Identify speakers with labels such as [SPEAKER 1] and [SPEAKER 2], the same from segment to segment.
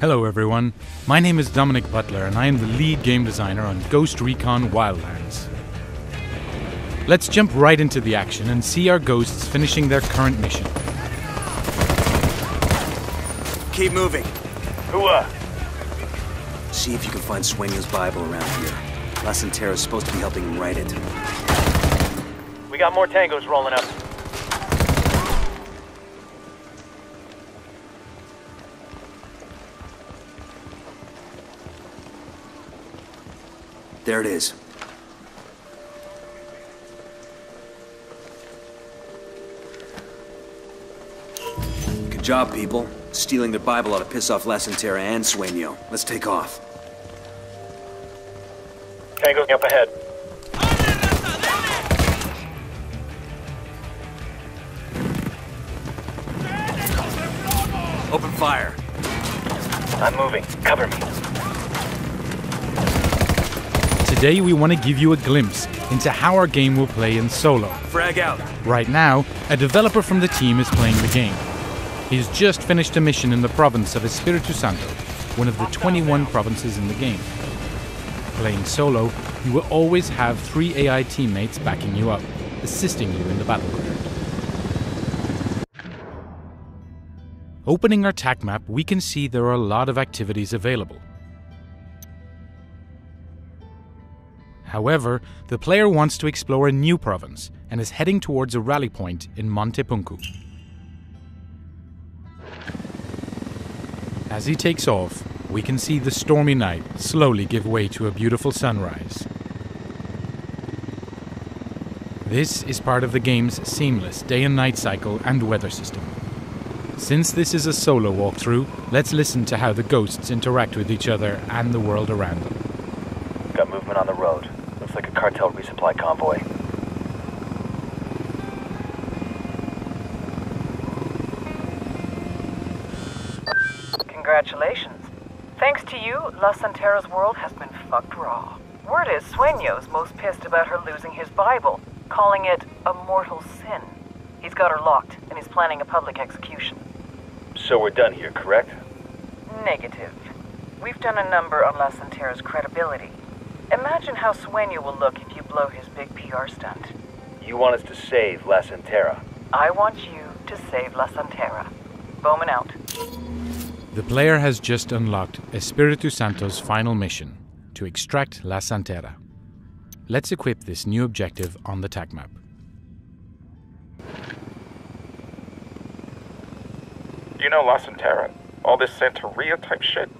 [SPEAKER 1] Hello, everyone. My name is Dominic Butler, and I am the lead game designer on Ghost Recon Wildlands. Let's jump right into the action and see our ghosts finishing their current mission.
[SPEAKER 2] Keep moving.
[SPEAKER 3] Who, uh?
[SPEAKER 2] See if you can find Sueño's Bible around here. La Santera is supposed to be helping him write it.
[SPEAKER 3] We got more tangos rolling up.
[SPEAKER 2] There it is. Good job, people. Stealing their Bible ought to piss off La and Sueño. Let's take off.
[SPEAKER 3] Tango's up ahead.
[SPEAKER 2] Open fire.
[SPEAKER 3] I'm moving. Cover me.
[SPEAKER 1] Today, we want to give you a glimpse into how our game will play in solo.
[SPEAKER 2] Frag out.
[SPEAKER 1] Right now, a developer from the team is playing the game. He's just finished a mission in the province of Espiritu Santo, one of the 21 provinces in the game. Playing solo, you will always have three AI teammates backing you up, assisting you in the battleground. Opening our TAC map, we can see there are a lot of activities available. However, the player wants to explore a new province and is heading towards a rally point in Monte Puncu. As he takes off, we can see the stormy night slowly give way to a beautiful sunrise. This is part of the game's seamless day and night cycle and weather system. Since this is a solo walkthrough, let's listen to how the ghosts interact with each other and the world around them.
[SPEAKER 3] Got movement on the road. Looks like a cartel resupply convoy.
[SPEAKER 4] Congratulations. Thanks to you, La Santera's world has been fucked raw. Word is Sueño's most pissed about her losing his Bible, calling it a mortal sin. He's got her locked, and he's planning a public execution.
[SPEAKER 3] So we're done here, correct?
[SPEAKER 4] Negative. We've done a number on La Santera's credibility. Imagine how Sueño will look if you blow his big PR stunt.
[SPEAKER 3] You want us to save La Santera.
[SPEAKER 4] I want you to save La Santera. Bowman out.
[SPEAKER 1] The player has just unlocked Espiritu Santo's final mission to extract La Santera. Let's equip this new objective on the TAC map.
[SPEAKER 5] You know La Santera, all this Santeria type shit,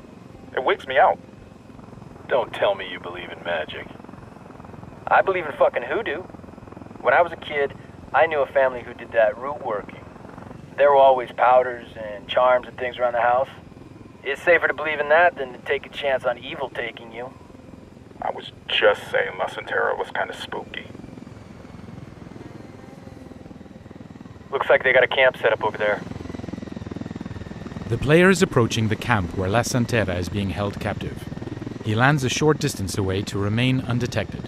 [SPEAKER 5] it wigs me out.
[SPEAKER 3] Don't tell me you believe in magic. I believe in fucking hoodoo. When I was a kid, I knew a family who did that root working. There were always powders and charms and things around the house. It's safer to believe in that than to take a chance on evil taking you.
[SPEAKER 5] I was just saying La Santera was kind of spooky.
[SPEAKER 3] Looks like they got a camp set up over there.
[SPEAKER 1] The player is approaching the camp where La Santera is being held captive. He lands a short distance away to remain undetected.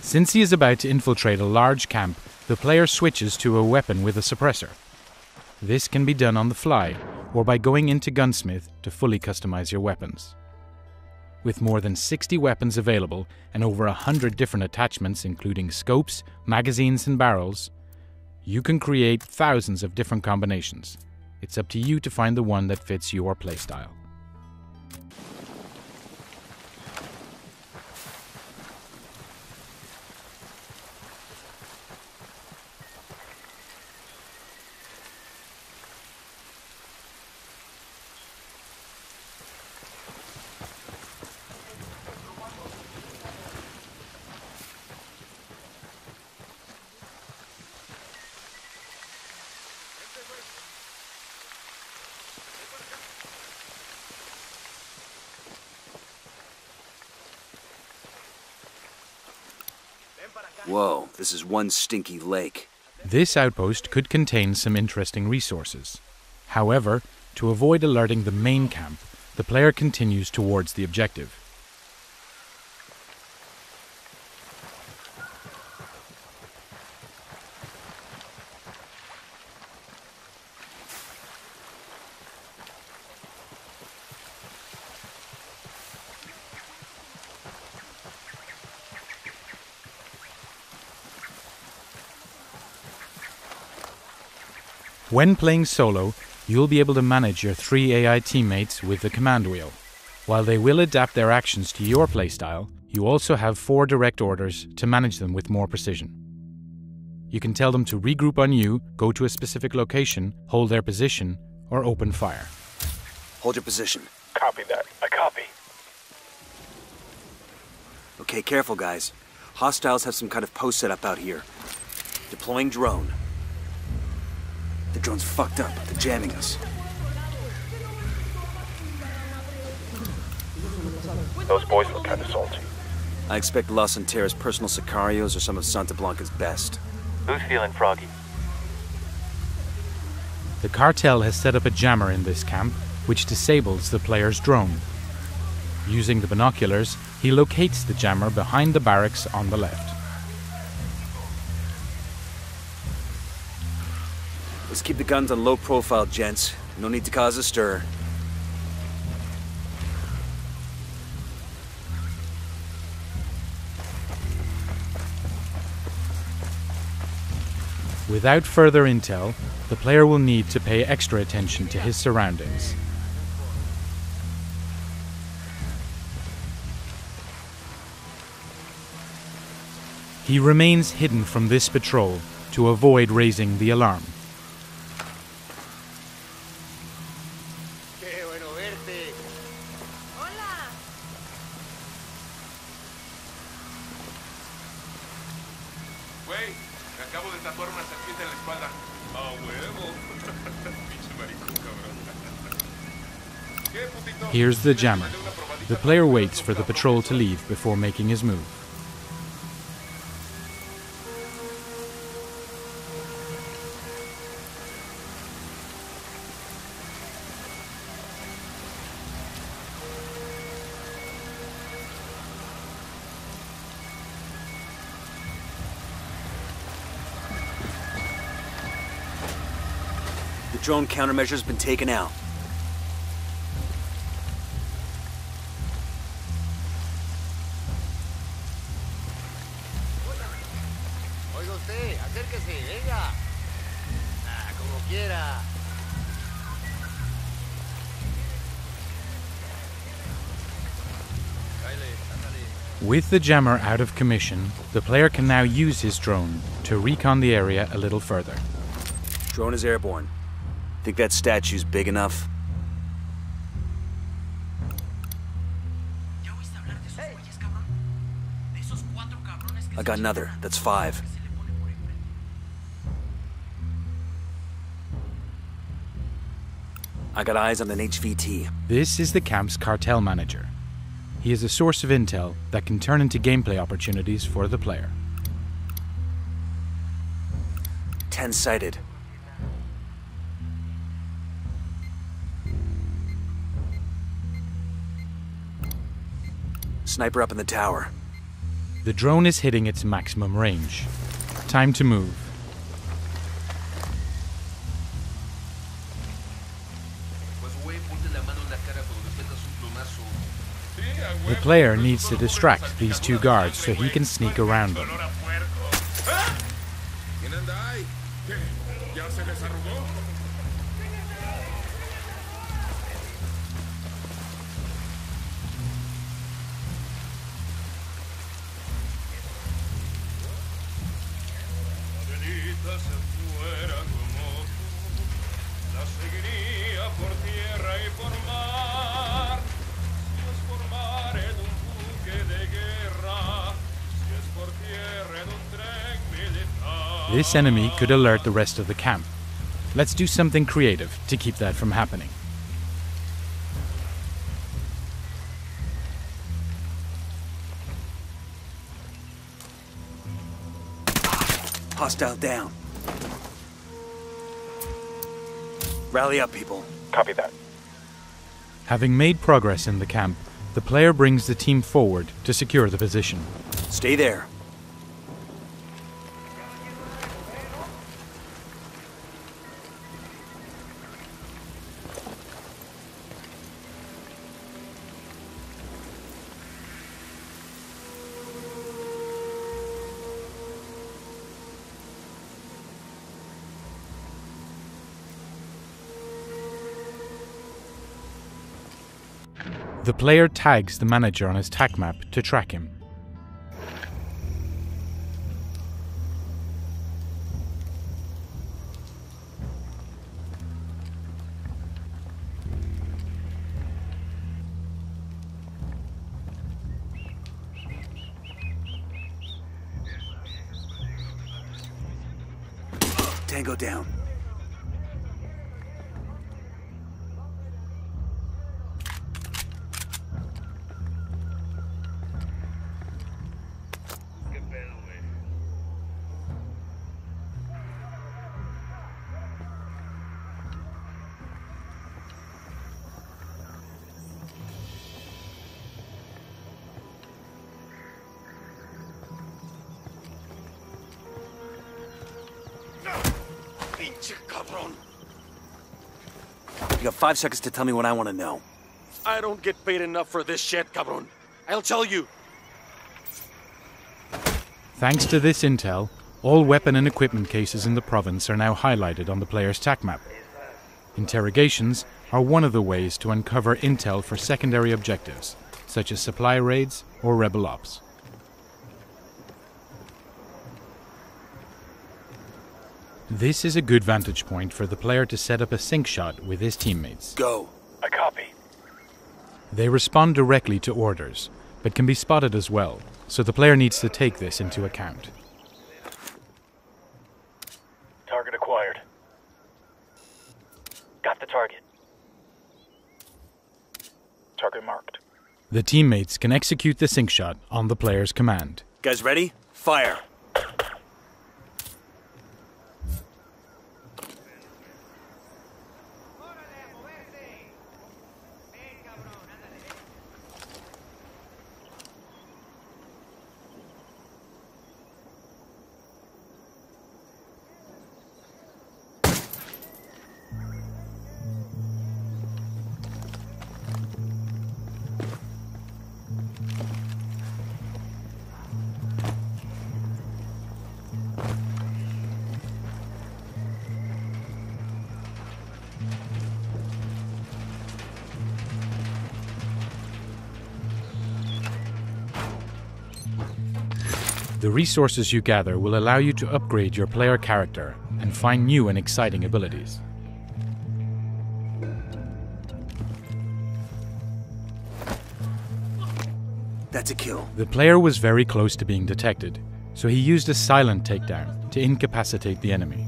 [SPEAKER 1] Since he is about to infiltrate a large camp, the player switches to a weapon with a suppressor. This can be done on the fly, or by going into Gunsmith to fully customize your weapons. With more than 60 weapons available and over 100 different attachments, including scopes, magazines, and barrels, you can create thousands of different combinations. It's up to you to find the one that fits your playstyle.
[SPEAKER 2] Whoa, this is one stinky lake.
[SPEAKER 1] This outpost could contain some interesting resources. However, to avoid alerting the main camp, the player continues towards the objective. When playing solo, you'll be able to manage your three AI teammates with the command wheel. While they will adapt their actions to your playstyle, you also have four direct orders to manage them with more precision. You can tell them to regroup on you, go to a specific location, hold their position, or open fire.
[SPEAKER 2] Hold your position.
[SPEAKER 5] Copy that.
[SPEAKER 3] I copy.
[SPEAKER 2] Okay, careful, guys. Hostiles have some kind of post set up out here. Deploying drone. The drone's fucked up. They're jamming us.
[SPEAKER 5] Those boys look kind of salty.
[SPEAKER 2] I expect La Santera's personal sicarios are some of Santa Blanca's best.
[SPEAKER 3] Who's feeling froggy?
[SPEAKER 1] The cartel has set up a jammer in this camp, which disables the player's drone. Using the binoculars, he locates the jammer behind the barracks on the left.
[SPEAKER 2] Let's keep the guns on low profile, gents. No need to cause a stir.
[SPEAKER 1] Without further intel, the player will need to pay extra attention to his surroundings. He remains hidden from this patrol to avoid raising the alarm. Here's the jammer. The player waits for the patrol to leave before making his move.
[SPEAKER 2] The drone countermeasure's been taken out.
[SPEAKER 1] With the jammer out of commission, the player can now use his drone to recon the area a little further.
[SPEAKER 2] Drone is airborne. Think that statue's big enough? I got another. That's five. I got eyes on an HVT.
[SPEAKER 1] This is the camp's cartel manager. He is a source of intel that can turn into gameplay opportunities for the player.
[SPEAKER 2] Ten sighted. Sniper up in the tower.
[SPEAKER 1] The drone is hitting its maximum range. Time to move. The player needs to distract these two guards so he can sneak around them. This enemy could alert the rest of the camp. Let's do something creative to keep that from happening.
[SPEAKER 2] Hostile down. Rally up, people.
[SPEAKER 5] Copy that.
[SPEAKER 1] Having made progress in the camp, the player brings the team forward to secure the position.
[SPEAKER 2] Stay there.
[SPEAKER 1] The player tags the manager on his tac map to track him.
[SPEAKER 2] You got five seconds to tell me what I want to know.
[SPEAKER 6] I don't get paid enough for this shit, cabrón. I'll tell you.
[SPEAKER 1] Thanks to this intel, all weapon and equipment cases in the province are now highlighted on the player's TAC map. Interrogations are one of the ways to uncover intel for secondary objectives, such as supply raids or rebel ops. This is a good vantage point for the player to set up a sync shot with his teammates.
[SPEAKER 2] Go.
[SPEAKER 3] I copy.
[SPEAKER 1] They respond directly to orders, but can be spotted as well, so the player needs to take this into account.
[SPEAKER 3] Target acquired. Got the target.
[SPEAKER 5] Target marked.
[SPEAKER 1] The teammates can execute the sync shot on the player's command.
[SPEAKER 2] Guys ready? Fire. The resources you gather will allow you to upgrade your player character and find new and exciting abilities. That's a kill.
[SPEAKER 1] The player was very close to being detected, so he used a silent takedown to incapacitate the enemy.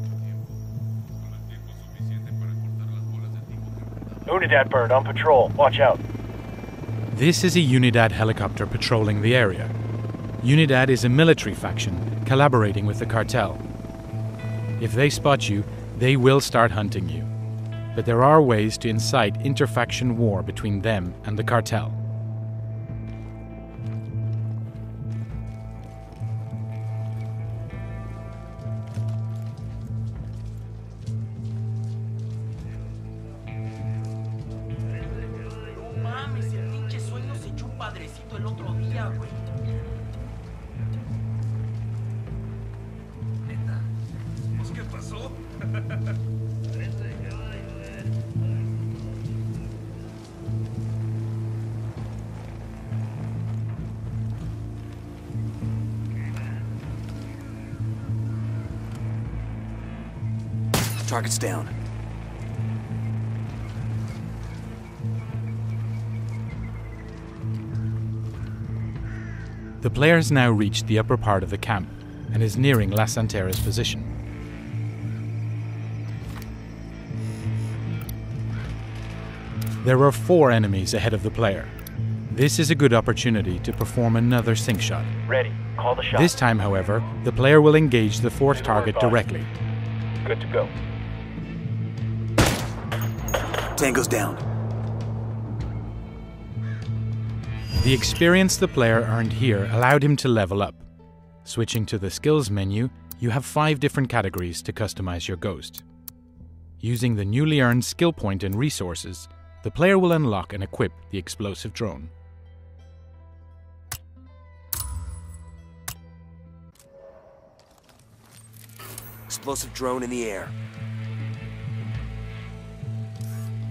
[SPEAKER 3] Unidad bird on patrol. Watch out.
[SPEAKER 1] This is a Unidad helicopter patrolling the area. Unidad is a military faction collaborating with the cartel. If they spot you, they will start hunting you. But there are ways to incite interfaction war between them and the cartel.
[SPEAKER 2] Target's down.
[SPEAKER 1] The player has now reached the upper part of the camp and is nearing La Santera's position. There are four enemies ahead of the player. This is a good opportunity to perform another sync shot.
[SPEAKER 3] Ready. Call the shot.
[SPEAKER 1] This time, however, the player will engage the fourth target directly.
[SPEAKER 3] Good to go.
[SPEAKER 2] Tango's down.
[SPEAKER 1] The experience the player earned here allowed him to level up. Switching to the skills menu, you have five different categories to customize your ghost. Using the newly earned skill point and resources, the player will unlock and equip the explosive drone.
[SPEAKER 2] Explosive drone in the air.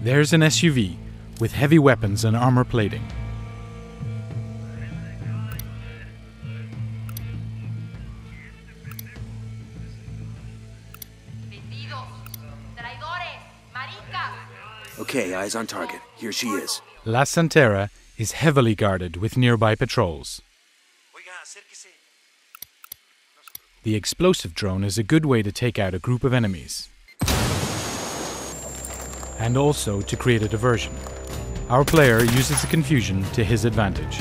[SPEAKER 1] There's an SUV with heavy weapons and armor plating.
[SPEAKER 2] Okay, eyes on target. Here she is.
[SPEAKER 1] La Santera is heavily guarded with nearby patrols. The explosive drone is a good way to take out a group of enemies. And also to create a diversion. Our player uses the confusion to his advantage.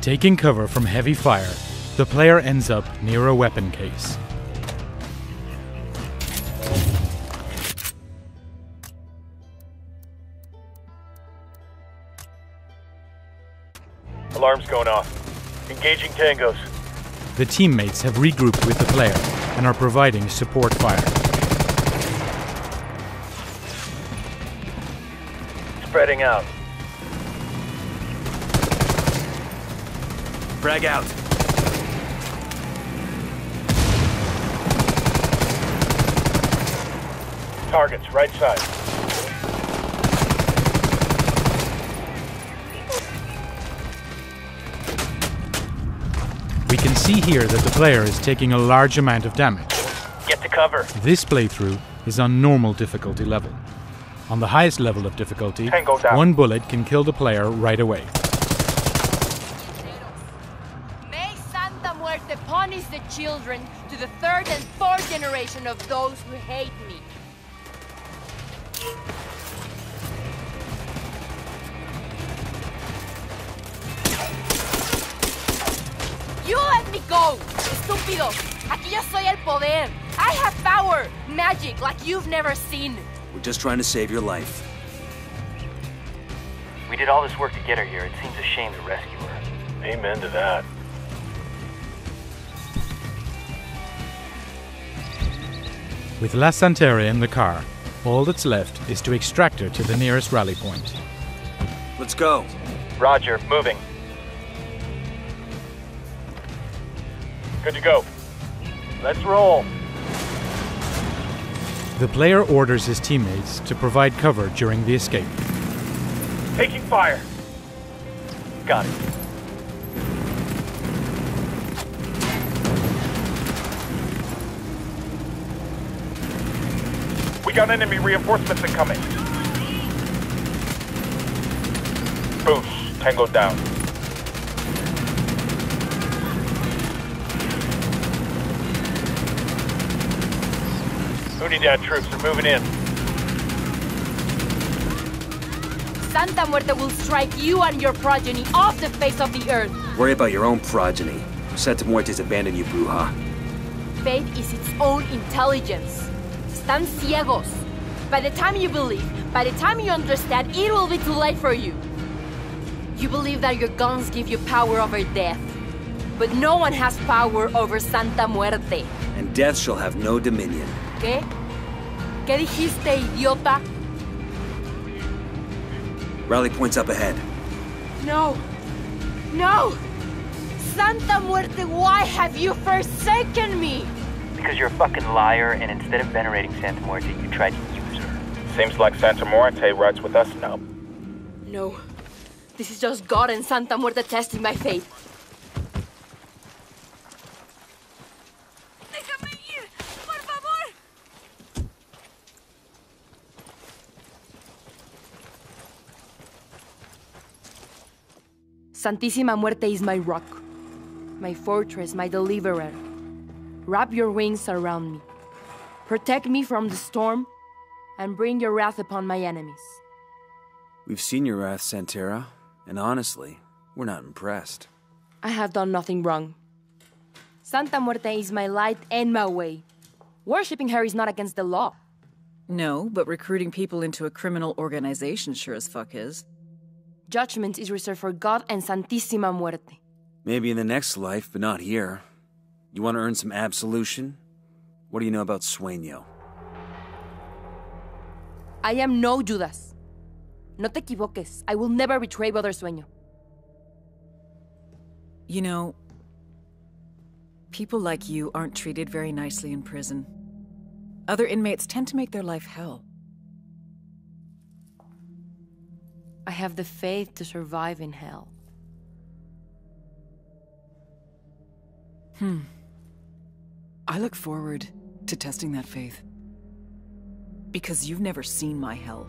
[SPEAKER 1] Taking cover from heavy fire, the player ends up near a weapon case.
[SPEAKER 3] Alarm's going off. Engaging tangos.
[SPEAKER 1] The teammates have regrouped with the player and are providing support fire.
[SPEAKER 3] Spreading out.
[SPEAKER 2] Frag out.
[SPEAKER 3] Targets, right side.
[SPEAKER 1] See here that the player is taking a large amount of damage.
[SPEAKER 3] Get to cover.
[SPEAKER 1] This playthrough is on normal difficulty level. On the highest level of difficulty, one bullet can kill the player right away.
[SPEAKER 7] May Santa Muerte punish the children to the third and fourth generation of those who hate me. You let me go, estúpido. Aquí yo soy el poder. I have power, magic like you've never seen.
[SPEAKER 2] We're just trying to save your life.
[SPEAKER 3] We did all this work to get her here. It seems a shame to rescue her. Amen to that.
[SPEAKER 1] With La Santera in the car, all that's left is to extract her to the nearest rally point.
[SPEAKER 2] Let's go.
[SPEAKER 3] Roger, moving. Good to go. Let's roll.
[SPEAKER 1] The player orders his teammates to provide cover during the escape.
[SPEAKER 5] Taking fire.
[SPEAKER 3] Got it.
[SPEAKER 5] We got enemy reinforcements incoming. Boosh. Tango down.
[SPEAKER 3] Unidad troops are moving in.
[SPEAKER 7] Santa Muerte will strike you and your progeny off the face of the earth.
[SPEAKER 2] Worry about your own progeny. Santa Muerte's abandoned you, Bruja.
[SPEAKER 7] Faith is its own intelligence. Están ciegos. By the time you believe, by the time you understand, it will be too late for you. You believe that your guns give you power over death. But no one has power over Santa Muerte.
[SPEAKER 2] And death shall have no dominion.
[SPEAKER 7] ¿Qué? ¿Qué dijiste, idiota?
[SPEAKER 2] Rally point's up ahead.
[SPEAKER 7] No. No! Santa Muerte, why have you forsaken me?
[SPEAKER 3] Because you're a fucking liar, and instead of venerating Santa Muerte, you tried to use her.
[SPEAKER 5] Seems like Santa Muerte rides with us now.
[SPEAKER 7] No. This is just God and Santa Muerte testing my faith. Santísima Muerte is my rock, my fortress, my deliverer. Wrap your wings around me. Protect me from the storm and bring your wrath upon my enemies.
[SPEAKER 2] We've seen your wrath, Santera, and honestly, we're not impressed.
[SPEAKER 7] I have done nothing wrong. Santa Muerte is my light and my way. Worshipping her is not against the law.
[SPEAKER 8] No, but recruiting people into a criminal organization sure as fuck is.
[SPEAKER 7] Judgment is reserved for God and Santísima Muerte.
[SPEAKER 2] Maybe in the next life, but not here. You want to earn some absolution? What do you know about Sueño?
[SPEAKER 7] I am no Judas. No te equivoques. I will never betray Brother Sueño.
[SPEAKER 8] You know, people like you aren't treated very nicely in prison. Other inmates tend to make their life hell.
[SPEAKER 7] I have the faith to survive in hell.
[SPEAKER 8] Hmm. I look forward to testing that faith. Because you've never seen my hell.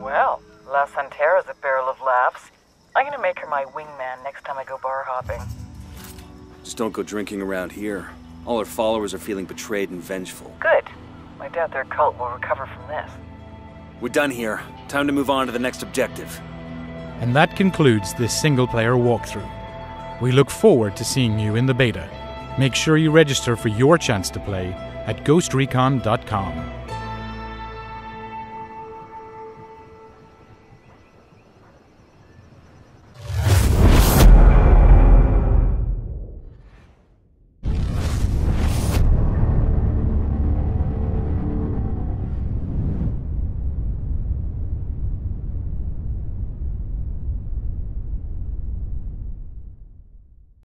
[SPEAKER 4] Well, La Santera's a barrel of laughs. I'm gonna make her my wingman next time I go bar hopping.
[SPEAKER 2] Just don't go drinking around here. All her followers are feeling betrayed and vengeful.
[SPEAKER 4] Good. I doubt their cult will recover from this.
[SPEAKER 2] We're done here. Time to move on to the next objective.
[SPEAKER 1] And that concludes this single player walkthrough. We look forward to seeing you in the beta. Make sure you register for your chance to play at ghostrecon.com.